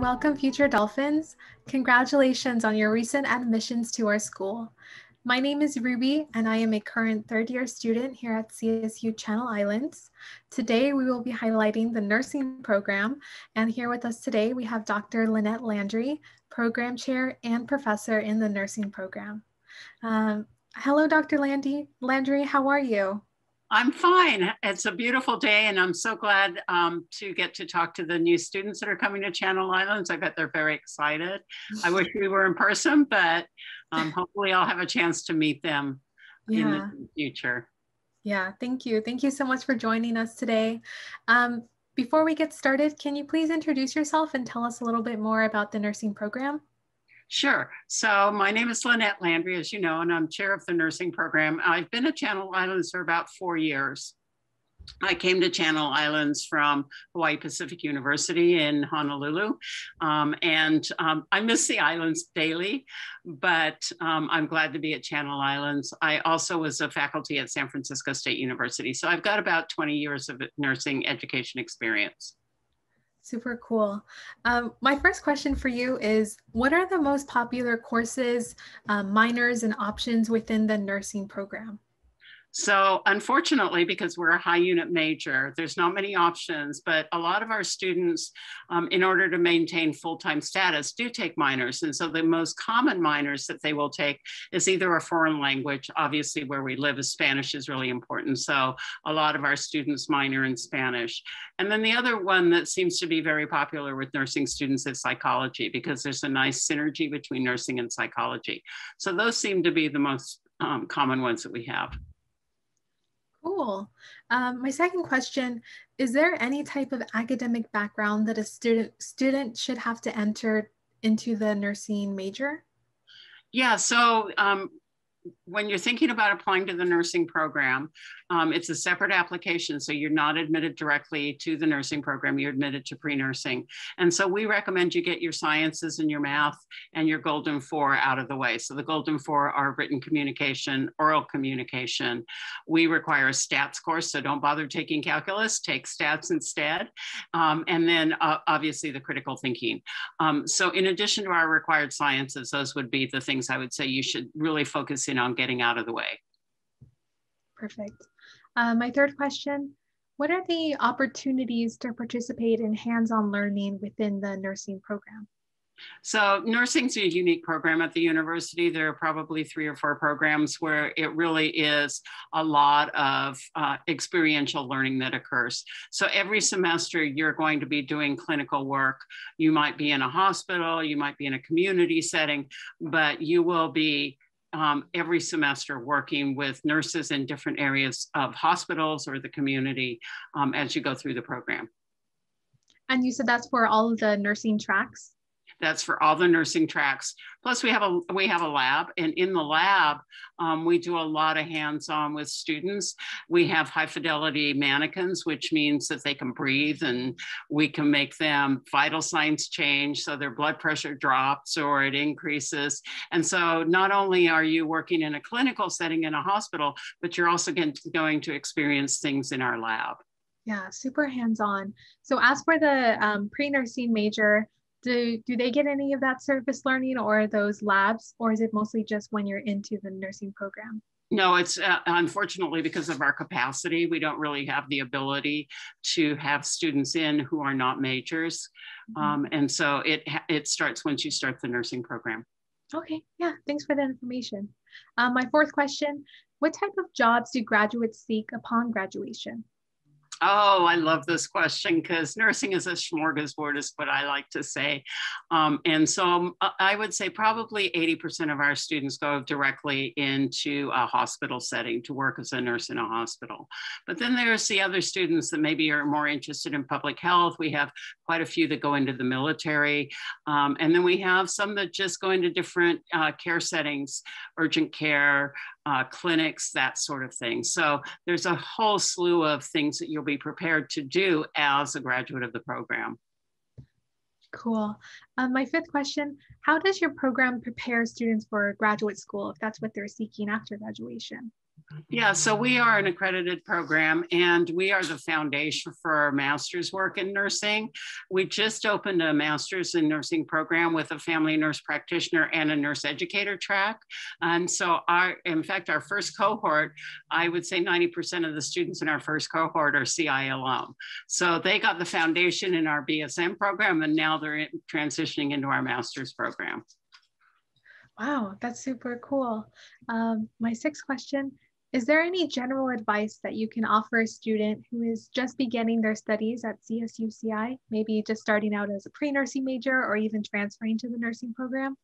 welcome future Dolphins. Congratulations on your recent admissions to our school. My name is Ruby and I am a current third year student here at CSU Channel Islands. Today we will be highlighting the nursing program and here with us today we have Dr. Lynette Landry, program chair and professor in the nursing program. Um, hello Dr. Landy, Landry, how are you? I'm fine. It's a beautiful day, and I'm so glad um, to get to talk to the new students that are coming to Channel Islands. I bet they're very excited. I wish we were in person, but um, hopefully I'll have a chance to meet them yeah. in the future. Yeah, thank you. Thank you so much for joining us today. Um, before we get started, can you please introduce yourself and tell us a little bit more about the nursing program? Sure. So my name is Lynette Landry, as you know, and I'm chair of the nursing program. I've been at Channel Islands for about four years. I came to Channel Islands from Hawaii Pacific University in Honolulu, um, and um, I miss the islands daily, but um, I'm glad to be at Channel Islands. I also was a faculty at San Francisco State University, so I've got about 20 years of nursing education experience. Super cool. Um, my first question for you is What are the most popular courses, um, minors, and options within the nursing program? So unfortunately, because we're a high unit major, there's not many options, but a lot of our students, um, in order to maintain full-time status, do take minors. And so the most common minors that they will take is either a foreign language, obviously where we live is Spanish is really important. So a lot of our students minor in Spanish. And then the other one that seems to be very popular with nursing students is psychology, because there's a nice synergy between nursing and psychology. So those seem to be the most um, common ones that we have. Cool. Um, my second question, is there any type of academic background that a student student should have to enter into the nursing major? Yeah, so um, when you're thinking about applying to the nursing program, um, it's a separate application. So you're not admitted directly to the nursing program, you're admitted to pre nursing. And so we recommend you get your sciences and your math and your Golden Four out of the way. So the Golden Four are written communication, oral communication. We require a stats course, so don't bother taking calculus, take stats instead. Um, and then uh, obviously the critical thinking. Um, so in addition to our required sciences, those would be the things I would say you should really focus in on getting out of the way. Perfect. Uh, my third question, what are the opportunities to participate in hands-on learning within the nursing program? So nursing's a unique program at the university. There are probably three or four programs where it really is a lot of uh, experiential learning that occurs. So every semester you're going to be doing clinical work. You might be in a hospital, you might be in a community setting, but you will be um, every semester working with nurses in different areas of hospitals or the community um, as you go through the program. And you said that's for all of the nursing tracks? That's for all the nursing tracks. Plus, we have a we have a lab, and in the lab, um, we do a lot of hands-on with students. We have high fidelity mannequins, which means that they can breathe, and we can make them vital signs change, so their blood pressure drops or it increases. And so, not only are you working in a clinical setting in a hospital, but you're also going to experience things in our lab. Yeah, super hands-on. So as for the um, pre-nursing major, do do they get any of that service learning or those labs or is it mostly just when you're into the nursing program? No it's uh, unfortunately because of our capacity we don't really have the ability to have students in who are not majors. Mm-hmm. um, and so it it starts once you start the nursing program. Okay yeah thanks for that information. Um, my fourth question what type of jobs do graduates seek upon graduation Oh, I love this question because nursing is a smorgasbord, is what I like to say. Um, and so um, I would say probably 80% of our students go directly into a hospital setting to work as a nurse in a hospital. But then there's the other students that maybe are more interested in public health. We have quite a few that go into the military. Um, and then we have some that just go into different uh, care settings, urgent care, uh, clinics, that sort of thing. So there's a whole slew of things that you'll be prepared to do as a graduate of the program. Cool. Um, my fifth question, how does your program prepare students for graduate school if that's what they're seeking after graduation? Yeah, so we are an accredited program and we are the foundation for our master's work in nursing. We just opened a master's in nursing program with a family nurse practitioner and a nurse educator track. And so our, in fact, our first cohort, I would say 90% of the students in our first cohort are CI alum. So they got the foundation in our BSN program and now they're transitioning into our master's program. Wow, that's super cool. Um, my sixth question is there any general advice that you can offer a student who is just beginning their studies at CSUCI, maybe just starting out as a pre-nursing major or even transferring to the nursing program?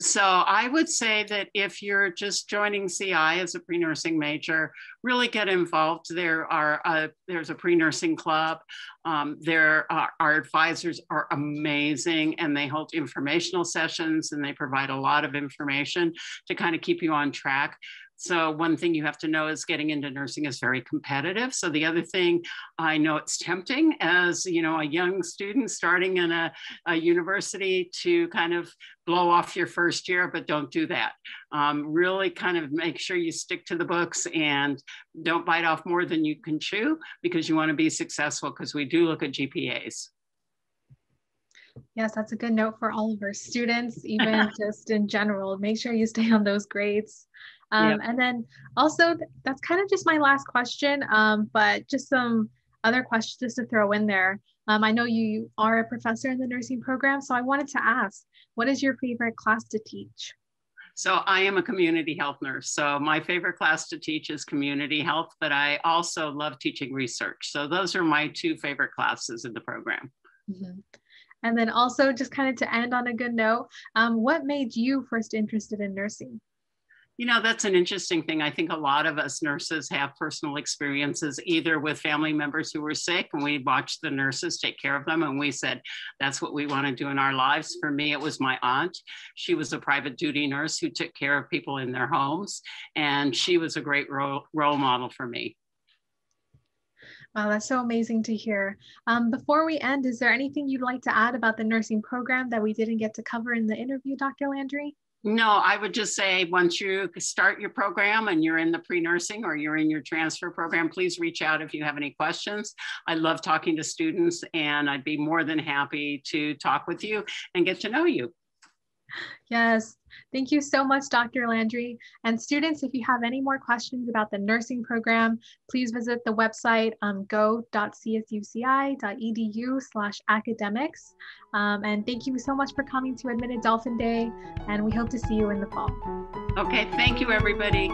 So I would say that if you're just joining CI as a pre-nursing major, really get involved. There are a, there's a pre-nursing club. Um, there are, our advisors are amazing and they hold informational sessions and they provide a lot of information to kind of keep you on track. So one thing you have to know is getting into nursing is very competitive. So the other thing, I know it's tempting as you know a young student starting in a, a university to kind of blow off your first year, but don't do that. Um, really kind of make sure you stick to the books and don't bite off more than you can chew because you want to be successful because we do look at GPAs. Yes, that's a good note for all of our students, even just in general. Make sure you stay on those grades. Um, And then also, that's kind of just my last question, um, but just some other questions just to throw in there. Um, I know you are a professor in the nursing program, so I wanted to ask, what is your favorite class to teach? So I am a community health nurse. So my favorite class to teach is community health, but I also love teaching research. So those are my two favorite classes in the program. Mm-hmm. And then also just kind of to end on a good note, um, what made you first interested in nursing? You know, that's an interesting thing. I think a lot of us nurses have personal experiences either with family members who were sick and we watched the nurses take care of them and we said, that's what we want to do in our lives. For me, it was my aunt. She was a private duty nurse who took care of people in their homes and she was a great role, role model for me. Wow, that's so amazing to hear. Um, before we end, is there anything you'd like to add about the nursing program that we didn't get to cover in the interview, Dr. Landry? No, I would just say once you start your program and you're in the pre nursing or you're in your transfer program, please reach out if you have any questions. I love talking to students and I'd be more than happy to talk with you and get to know you. Yes, thank you so much, Dr. Landry. And students, if you have any more questions about the nursing program, please visit the website um, go.csuci.edu slash academics. Um, and thank you so much for coming to Admitted Dolphin Day, and we hope to see you in the fall. Okay, thank you, everybody.